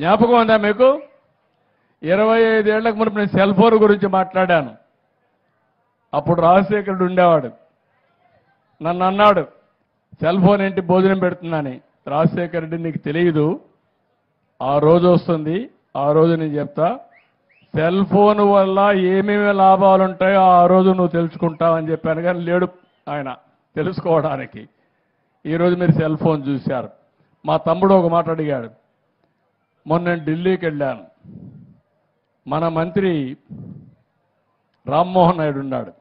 జ్ఞాపకం ఉందా మీకు? ఇరవై ఐదేళ్ళకు మునుపు నేను సెల్ ఫోన్ గురించి మాట్లాడాను. అప్పుడు రాజశేఖరుడు ఉండేవాడు. నన్ను అన్నాడు సెల్ ఫోన్ ఏంటి? భోజనం పెడుతుందని. రాజశేఖర రెడ్డి నీకు తెలియదు ఆ రోజు వస్తుంది. ఆ రోజు నేను చెప్తా సెల్ ఫోన్ వల్ల ఏమేమి లాభాలు ఉంటాయో ఆ రోజు నువ్వు తెలుసుకుంటావని చెప్పాను. కానీ లేడు ఆయన తెలుసుకోవడానికి. ఈరోజు మీరు సెల్ ఫోన్ చూశారు. మా తమ్ముడు ఒక మాట అడిగాడు మొన్న నేను ఢిల్లీకి వెళ్ళాను. మన మంత్రి రామ్మోహన్ నాయుడు ఉన్నాడు.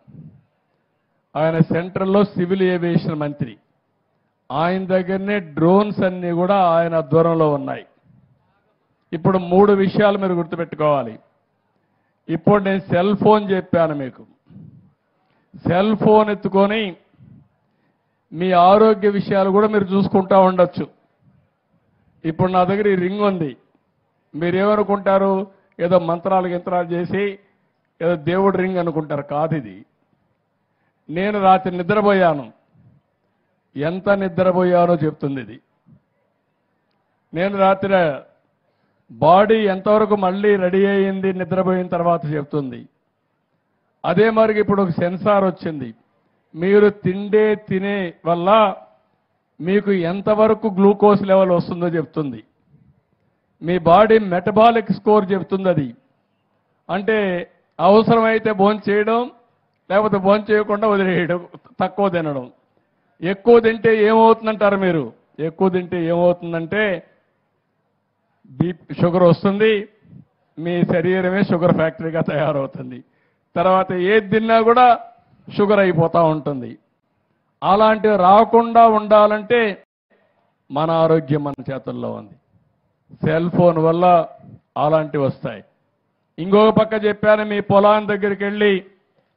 ఆయన సెంట్రల్లో సివిల్ ఏవియేషన్ మంత్రి. ఆయన దగ్గరనే డ్రోన్స్ అన్నీ కూడా ఆయన దూరంలో ఉన్నాయి. ఇప్పుడు మూడు విషయాలు మీరు గుర్తుపెట్టుకోవాలి. ఇప్పుడు నేను సెల్ ఫోన్ చెప్పాను మీకు. సెల్ ఫోన్ ఎత్తుకొని మీ ఆరోగ్య విషయాలు కూడా మీరు చూసుకుంటా ఉండొచ్చు. ఇప్పుడు నా దగ్గర ఈ రింగ్ ఉంది. మీరేమనుకుంటారు? ఏదో మంత్రాలు గింత్రాలు చేసి ఏదో దేవుడు రింగ్ అనుకుంటారు. కాదు ఇది. నేను రాత్రి నిద్రపోయాను. ఎంత నిద్రపోయానో చెప్తుంది ఇది. నేను రాత్రి బాడీ ఎంతవరకు మళ్ళీ రెడీ అయ్యింది నిద్రపోయిన తర్వాత చెప్తుంది. అదే మరి ఇప్పుడు ఒక సెన్సార్ వచ్చింది. మీరు తిండే తినే వల్ల మీకు ఎంతవరకు గ్లూకోజ్ లెవెల్ వస్తుందో చెప్తుంది. మీ బాడీ మెటబాలిక్ స్కోర్ చెప్తుంది అది అంటే అవసరమైతే భోజనం చేయడం లేకపోతే భోజనం చేయకుండా వదిలేయడం తక్కువ తినడం. ఎక్కువ తింటే ఏమవుతుందంటారు మీరు? ఎక్కువ తింటే ఏమవుతుందంటే బీపీ షుగర్ వస్తుంది మీ శరీరమే షుగర్ ఫ్యాక్టరీగా తయారవుతుంది. తర్వాత ఏది తిన్నా కూడా షుగర్ అయిపోతూ ఉంటుంది. అలాంటివి రాకుండా ఉండాలంటే మన ఆరోగ్యం మన చేతుల్లో ఉంది. సెల్ ఫోన్ వల్ల అలాంటివి వస్తాయి. ఇంకొక పక్క చెప్పాను మీ పొలాన్ని దగ్గరికి వెళ్ళి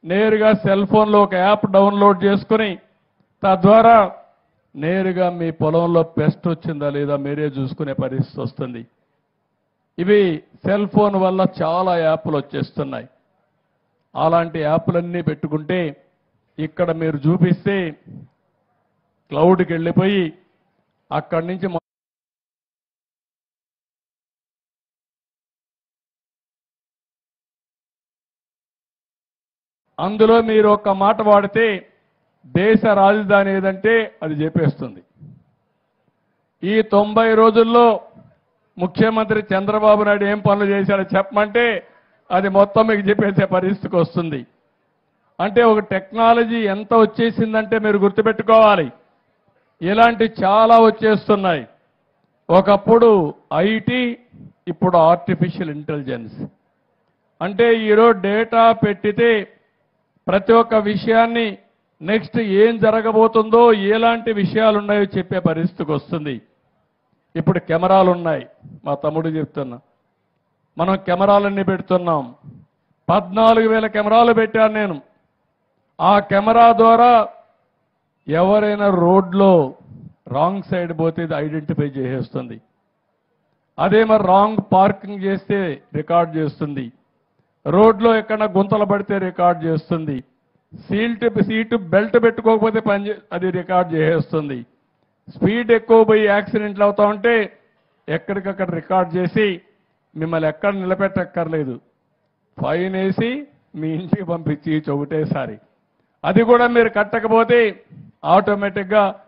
నేరుగా సెల్ ఫోన్లో ఒక యాప్ డౌన్లోడ్ చేసుకుని తద్వారా నేరుగా మీ పొలంలో పెస్ట్ వచ్చిందా లేదా మీరే చూసుకునే పరిస్థితి వస్తుంది. ఇవి సెల్ ఫోన్ వల్ల చాలా యాప్లు వచ్చేస్తున్నాయి. అలాంటి యాప్లన్నీ పెట్టుకుంటే ఇక్కడ మీరు చూపిస్తే క్లౌడ్కి వెళ్ళిపోయి అక్కడి నుంచి అందులో మీరు ఒక్క మాట వాడితే దేశ రాజధాని ఏదంటే అది చెప్పేస్తుంది. ఈ తొంభై రోజుల్లో ముఖ్యమంత్రి చంద్రబాబు నాయుడు ఏం పనులు చేశాడో చెప్పమంటే అది మొత్తం మీకు చెప్పేసే పరిస్థితికి వస్తుంది. అంటే ఒక టెక్నాలజీ ఎంత వచ్చేసిందంటే మీరు గుర్తుపెట్టుకోవాలి. ఇలాంటి చాలా వచ్చేస్తున్నాయి. ఒకప్పుడు ఐటీ ఇప్పుడు ఆర్టిఫిషియల్ ఇంటెలిజెన్స్. అంటే ఈరోజు డేటా పెట్టితే ప్రతి ఒక్క విషయాన్ని నెక్స్ట్ ఏం జరగబోతుందో ఎలాంటి విషయాలు ఉన్నాయో చెప్పే పరిస్థితికి వస్తుంది. ఇప్పుడు కెమెరాలు ఉన్నాయి మా తమ్ముడు చెప్తున్నా. మనం కెమెరాలన్నీ పెడుతున్నాం. పద్నాలుగు వేల కెమెరాలు పెట్టాను నేను. ఆ కెమెరా ద్వారా ఎవరైనా రోడ్లో రాంగ్ సైడ్ పోతే ఇది ఐడెంటిఫై చేసేస్తుంది. అదే మరి రాంగ్ పార్కింగ్ చేస్తే రికార్డ్ చేస్తుంది. రోడ్లో ఎక్కడ గుంతలు పడితే రికార్డ్ చేస్తుంది. సీల్ట్ సీటు బెల్ట్ పెట్టుకోకపోతే పని చే- అది రికార్డ్ చేసేస్తుంది. స్పీడ్ ఎక్కువ పోయి యాక్సిడెంట్లు అవుతా ఉంటే ఎక్కడికక్కడ రికార్డ్ చేసి మిమ్మల్ని ఎక్కడ నిలబెట్టక్కర్లేదు. ఫైన్ వేసి మీ ఇంటికి పంపించి ఒకటేసారి అది కూడా మీరు కట్టకపోతే ఆటోమేటిక్గా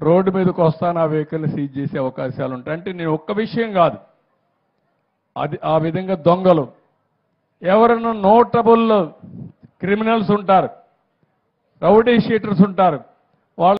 రోడ్డు మీదకి వస్తాను ఆ వెహికల్ సీజ్ చేసే అవకాశాలు ఉంటాయి. అంటే నేను ఒక్క విషయం కాదు. అది ఆ విధంగా దొంగలు. ఎవరైనా నోటబుల్ క్రిమినల్స్ ఉంటారు. రౌడీ షీటర్స్ ఉంటారు.